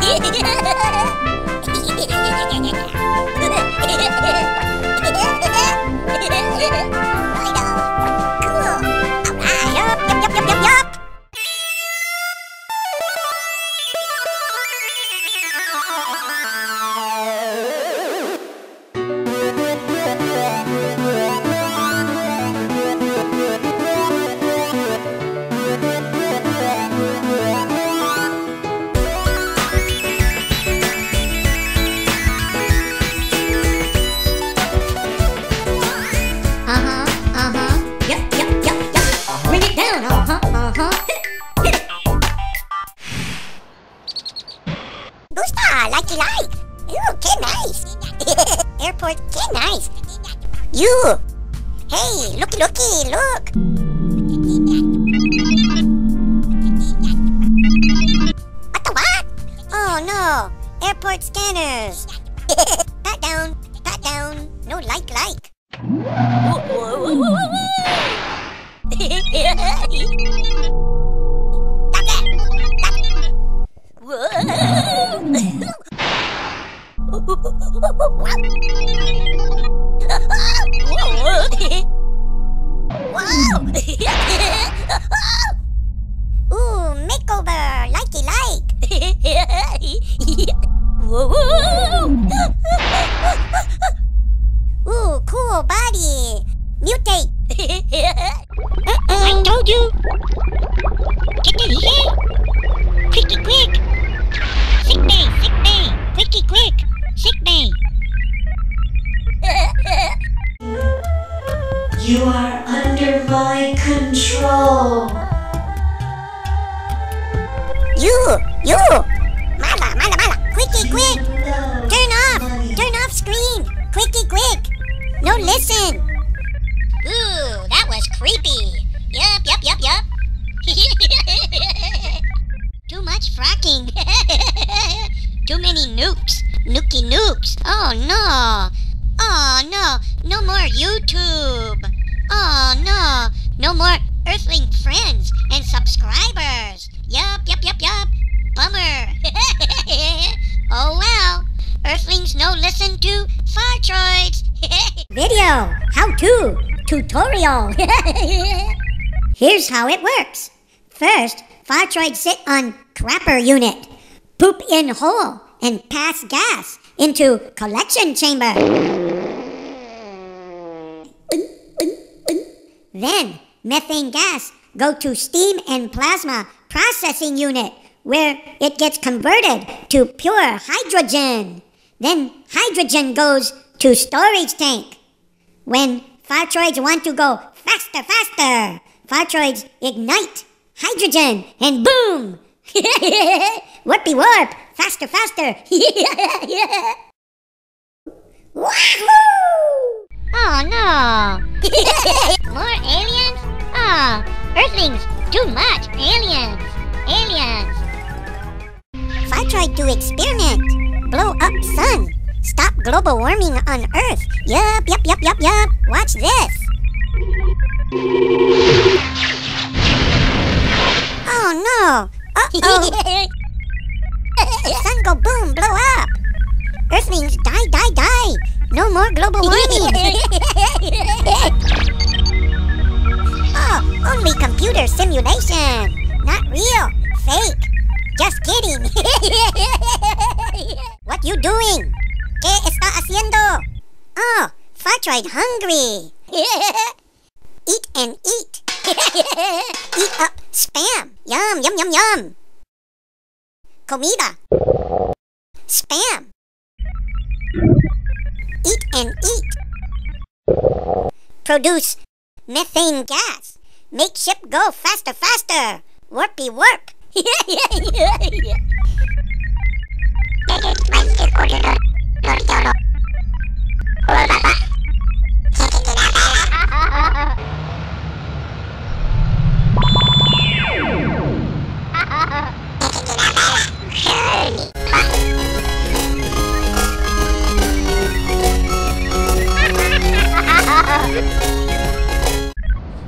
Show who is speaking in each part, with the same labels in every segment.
Speaker 1: Yeah. Nice. You. Hey, looky, looky, look. What the what? Oh no, airport scanners. pat down, pat down. No like, like. That's it. Ooh, makeover, likey like. Ooh, cool body. Mutate. Listen.
Speaker 2: Ooh, that was creepy. Yup, yup, yup, yup. Too much fracking. Too many nukes. Nuki nukes. Oh no. Oh no. No more YouTube. Oh no. No more Earthling friends and subscribers. Yup, yup, yup, yup. Bummer. oh well. Earthlings no listen to Fartroids.
Speaker 3: Video. How to. Tutorial. Here's how it works. First, Fartroid sit on crapper unit, poop in hole, and pass gas into collection chamber. Then, methane gas go to steam and plasma processing unit where it gets converted to pure hydrogen. Then hydrogen goes to storage tank. When Fartroids want to go faster, faster, Fartroids ignite hydrogen and boom! Warpy warp! Faster, faster! Wahoo!
Speaker 2: Oh no! More aliens? Oh, Earthlings, too much aliens! Aliens!
Speaker 1: Fartroid to experiment. Blow up sun. Stop global warming on Earth. Yup, yup, yup, yup, yup. Watch this. Oh no. Uh-oh. sun go boom, blow up. Earthlings die, die, die. No more global warming. oh, only computer simulation. Not real. Fake. Just kidding. what you doing? ¿Qué está haciendo? Oh, Fartroid hungry. eat and eat. eat up spam. Yum, yum, yum, yum. Comida. Spam. Eat and eat. Produce methane gas. Make ship go faster, faster. Warpy warp.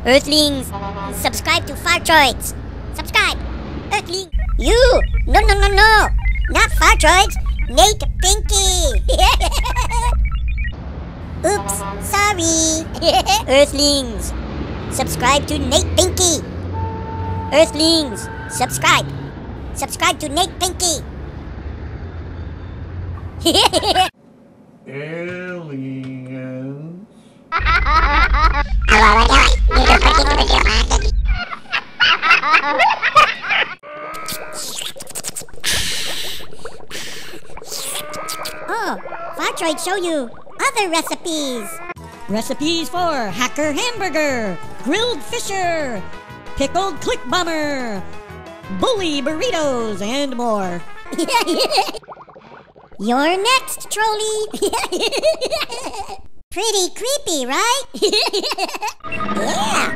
Speaker 1: Earthlings, subscribe to Fartroids. Subscribe. Earthling. You. No, no, no, no. Not Fartroids, Nate Pinky. Oops, sorry. Earthlings, subscribe to Nate Pinky. Earthlings, subscribe. Subscribe to Nate Pinky.
Speaker 4: Aliens.
Speaker 1: Oh, Fartroid show you other recipes.
Speaker 5: Recipes for hacker hamburger, grilled fisher, pickled click bomber, bully burritos, and more.
Speaker 1: You're next, Trolley. Pretty creepy, right? yeah.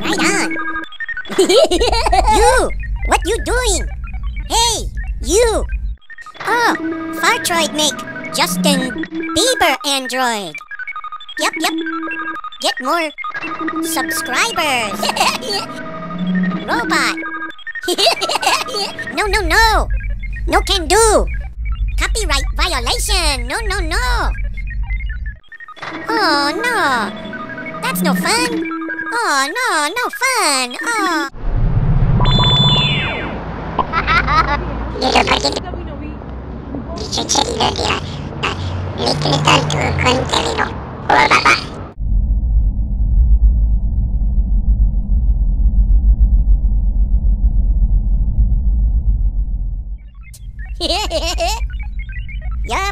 Speaker 1: Right on. you, what you doing? Hey, you. Oh, Fartroid make Justin Bieber android. Yep, yep. Get more subscribers. Robot. no, no, no. No can do. Copyright violation. No, no, no. Oh, no. That's no fun. Oh, no, no fun. Oh. yup,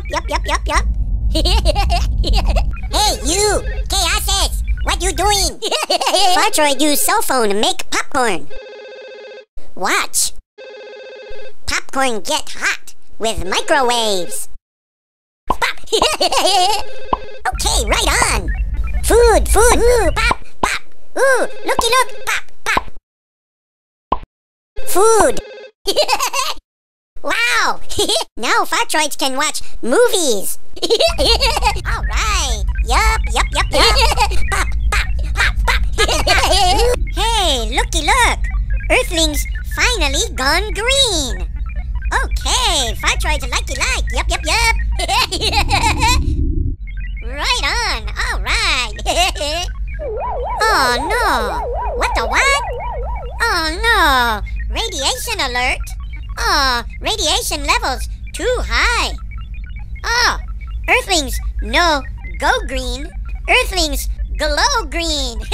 Speaker 1: yup, yup, yup, yup. hey, you! Chaosis! What you doing? Fartroid use cell phone to make popcorn. Watch. Popcorn get hot with microwaves. Okay, right on. Food, food. Ooh, pop, pop. Ooh, looky look, pop, pop. Food. wow! now Fartroids can watch movies. All right. Yup, yup, yup, yup. pop, pop, pop, pop. hey, looky look. Earthlings finally gone green. Okay, Fartroids likey like. Yup, yup, yup. Alert. Oh, radiation levels too high. Oh, Earthlings no go green. Earthlings glow green.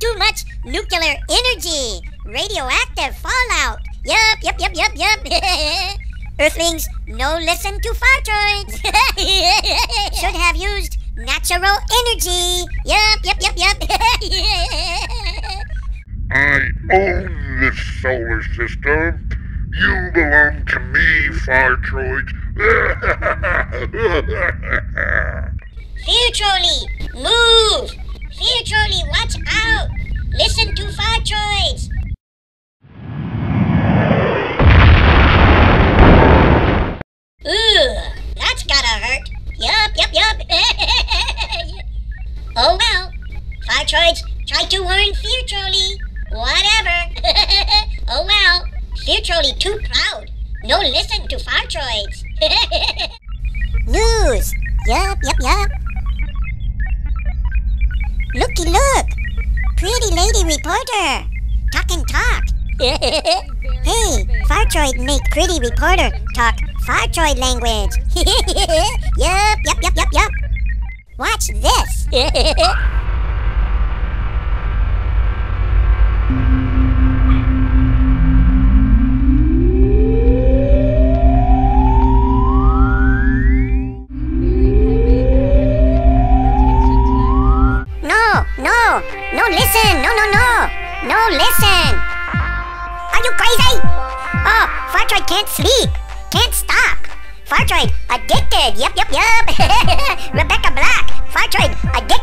Speaker 1: Too much nuclear energy. Radioactive fallout. Yup, yup, yup, yup, yup. Earthlings no listen to Fartroids. Should have used natural energy. Yup, yup, yup, yup.
Speaker 4: I own this solar system. You belong to me, Fartroids.
Speaker 1: Fear move! Trolley, watch out! Listen to Fartroids! Too proud. No listen to Fartroids. News. Yup, yup, yup. Looky look. Pretty lady reporter. Talk and talk. hey, Fartroid make pretty reporter talk Fartroid language. yup, yup, yup, yup, yup. Watch this.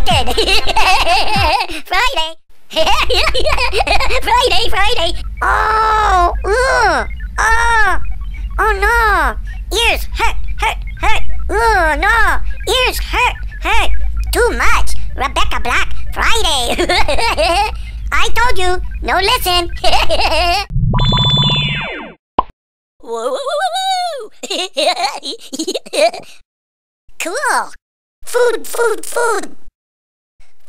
Speaker 1: Addicted. Friday. Friday, Friday. Oh, ooh, oh, oh no. Ears hurt, hurt, hurt. Ooh, no. Ears hurt, hurt. Too much. Rebecca Black, Friday. I told you, no listen. Whoa. cool. Food, food, food.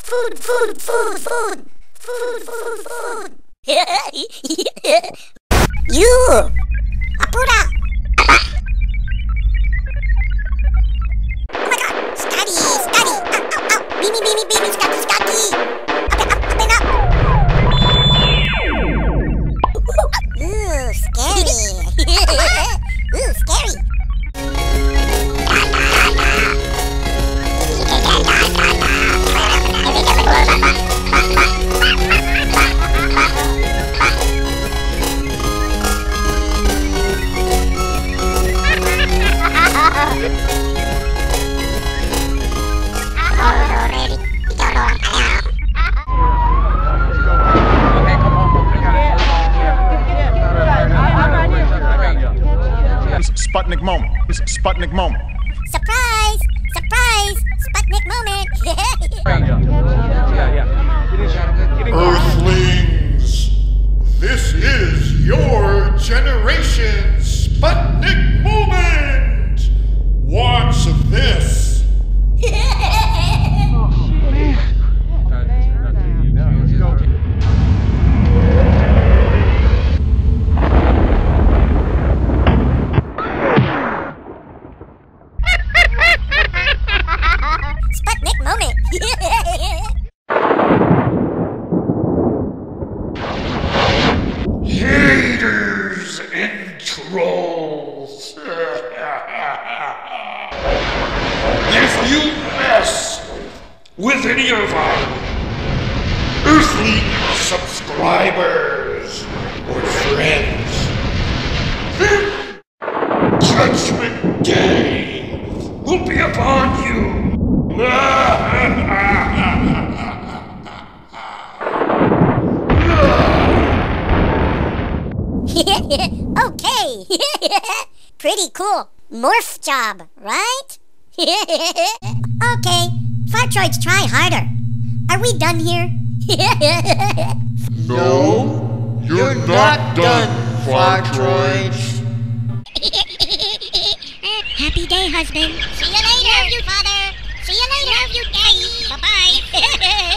Speaker 1: Food, food, food, food. Food, food, food. you. Apura. Oh my god. Scotty, Scotty. Ow, ow, ow. Beanie, beanie, beanie, Scotty, Scotty. Up
Speaker 6: moment. It's Sputnik moment.
Speaker 1: Surprise! Surprise! Sputnik moment!
Speaker 4: Earthlings, this is your generation if you mess with any of our earthly subscribers or friends, Judgment Day will be upon you.
Speaker 1: Pretty cool. Morph job, right?
Speaker 3: Okay, Fartroids, try harder. Are we done here?
Speaker 4: No, you're, not, done, Fartroids.
Speaker 2: Happy day, husband. See you later. Love you, father. See you later. Love you, daddy. Bye-bye.